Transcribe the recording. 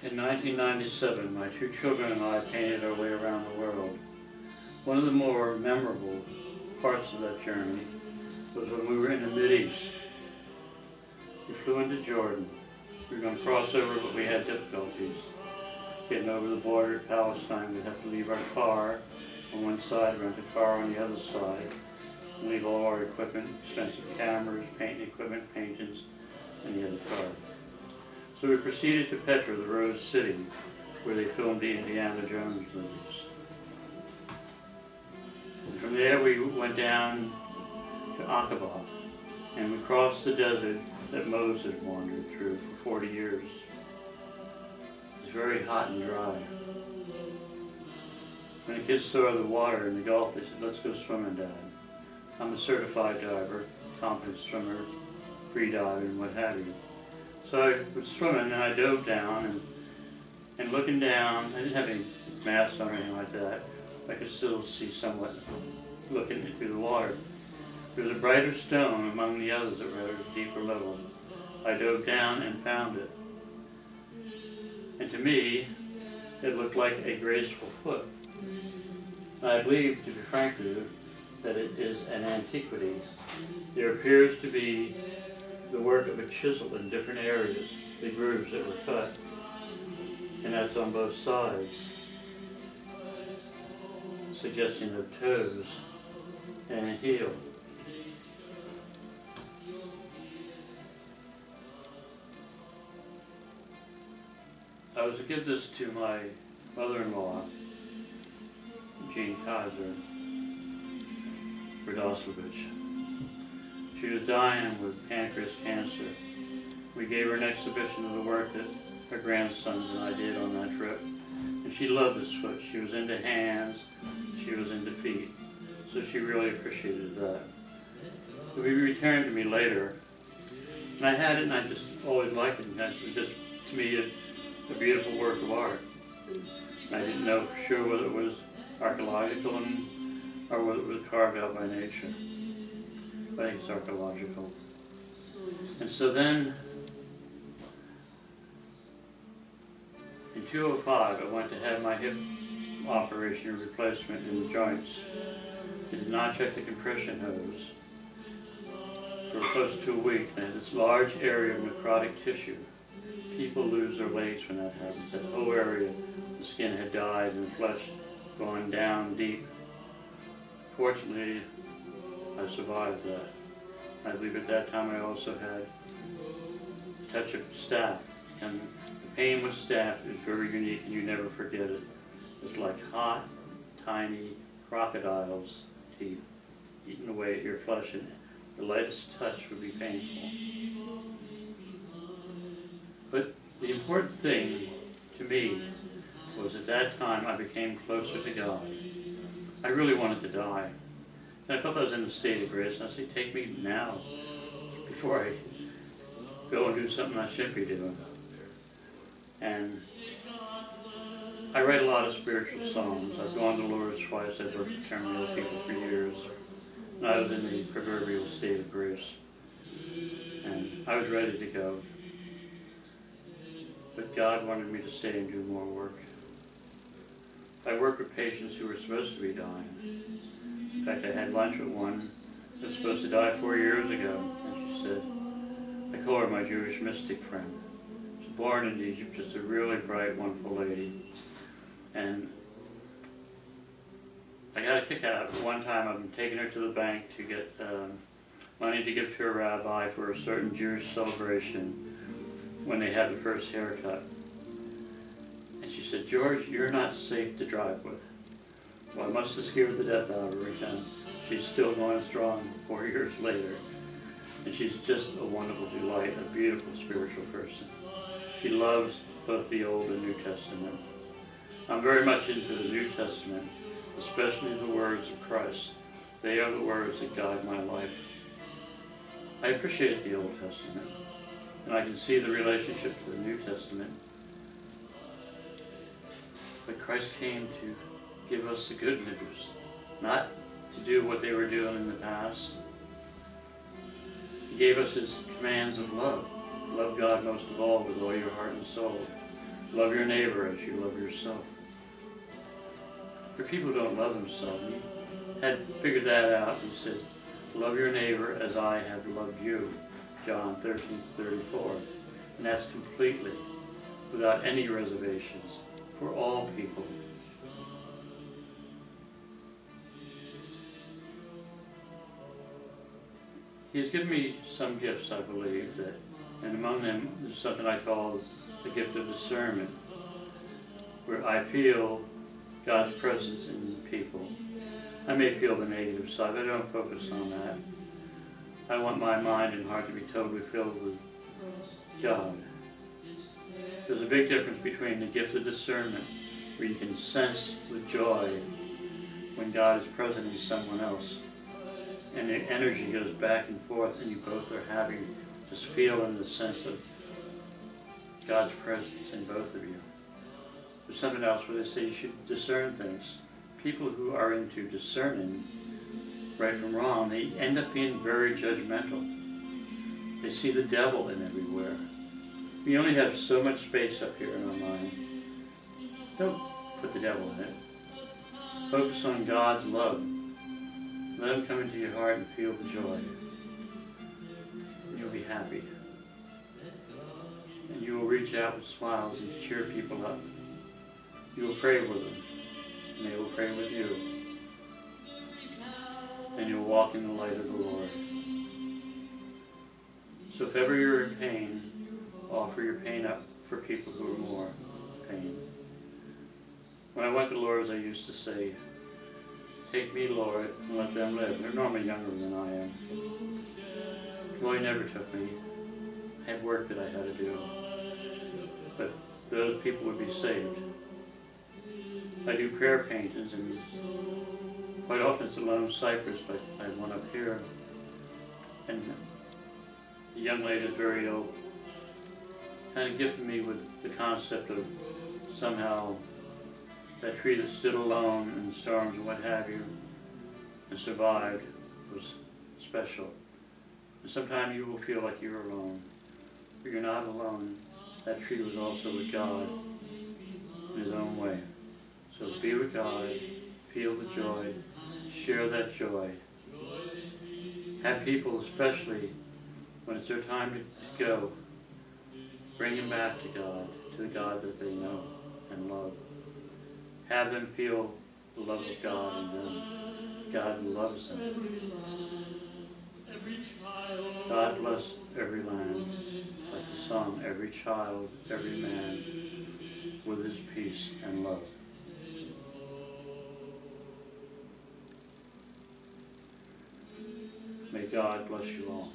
In 1997, my two children and I painted our way around the world. One of the more memorable parts of that journey was when we were in the Mideast. We flew into Jordan. We were going to cross over, but we had difficulties. Getting over the border of Palestine, we'd have to leave our car on one side, rent a car on the other side, and leave all our equipment, expensive cameras, painting equipment, paintings, in the other car. So we proceeded to Petra, the Rose City, where they filmed the Indiana Jones movies. And from there we went down to Aqaba, and we crossed the desert that Moses wandered through for 40 years. It was very hot and dry. When the kids saw the water in the Gulf, they said, let's go swim and dive. I'm a certified diver, competent swimmer, free diving, what have you. So I was swimming and I dove down and, and looking down, I didn't have any mask on or anything like that. I could still see somewhat looking through the water. There was a brighter stone among the others that were at a deeper level. I dove down and found it. And to me, it looked like a graceful foot. I believe, to be frank with you, that it is an antiquity. There appears to be the work of a chisel in different areas, the grooves that were cut. And that's on both sides, suggesting of toes and a heel. I was to give this to my mother-in-law, Jean Kaiser Radoslovich. She was dying with pancreas cancer. We gave her an exhibition of the work that her grandsons and I did on that trip. And she loved this foot. She was into hands, she was into feet. So she really appreciated that. So we returned to me later. And I had it and I just always liked it. And it was just, to me, a, a beautiful work of art. And I didn't know for sure whether it was archaeological and, or whether it was carved out by nature. Think it's archaeological. And so then, in 205, I went to have my hip operation replacement in the joints. I did not check the compression hose for close to a week. And this large area of necrotic tissue. People lose their legs when that happens. That whole area, the skin had died and the flesh gone down deep. Fortunately, I survived that. I believe at that time I also had a touch of staph. And the pain with staph is very unique and you never forget it. It's like hot, tiny crocodile's teeth eating away at your flesh and the lightest touch would be painful. But the important thing to me was at that time I became closer to God. I really wanted to die. I felt I was in a state of grace, and I said, take me now, before I go and do something I shouldn't be doing. And I write a lot of spiritual songs. I've gone to Lourdes twice. I've worked with terminal people for years. And I was in the proverbial state of grace. And I was ready to go. But God wanted me to stay and do more work. I work with patients who were supposed to be dying. In fact, I had lunch with one that was supposed to die four years ago, and she said, I call her my Jewish mystic friend. She was born in Egypt, just a really bright, wonderful lady. And I got a kick out. of it One time I'm taking her to the bank to get um, money to give to a rabbi for a certain Jewish celebration when they had the first haircut. And she said, George, you're not safe to drive with. Well, I must have scared the death out of her again. She's still going strong four years later. And she's just a wonderful delight, a beautiful spiritual person. She loves both the Old and New Testament. I'm very much into the New Testament, especially the words of Christ. They are the words that guide my life. I appreciate the Old Testament, and I can see the relationship to the New Testament. But Christ came to give us the good news, not to do what they were doing in the past. He gave us his commands of love. Love God most of all with all your heart and soul. Love your neighbor as you love yourself. For people don't love themselves, he had figured that out. He said, Love your neighbor as I have loved you. John 13, 34. And that's completely, without any reservations, for all people. He's given me some gifts, I believe, that, and among them is something I call the gift of discernment, where I feel God's presence in people. I may feel the negative side, but I don't focus on that. I want my mind and heart to be totally filled with God. There's a big difference between the gift of discernment, where you can sense with joy when God is present in someone else, and the energy goes back and forth, and you both are having this feeling, the sense of God's presence in both of you. There's something else where they say you should discern things. People who are into discerning right from wrong, they end up being very judgmental. They see the devil in everywhere. We only have so much space up here in our mind. Don't put the devil in it. Focus on God's love. Let him come into your heart and feel the joy. You'll be happy. And you will reach out with smiles and cheer people up. You will pray with them, and they will pray with you. And you'll walk in the light of the Lord. So if ever you're in pain, offer your pain up for people who are more in pain. When I went to the Lord, as I used to say, Take me, Lord, and let them live. They're normally younger than I am. Well, never took me. I had work that I had to do. But those people would be saved. I do prayer paintings, and quite often it's a lone cypress, but I have one up here. And the young lady is very ill. Kind of gifted me with the concept of somehow that tree that stood alone in storms and what have you, and survived, was special. And sometimes you will feel like you're alone, but you're not alone. That tree was also with God in His own way. So be with God, feel the joy, share that joy. Have people, especially when it's their time to, to go, bring them back to God, to the God that they know and love. Have them feel the love of God in them. God loves them. God bless every land, like the song, every child, every man, with his peace and love. May God bless you all.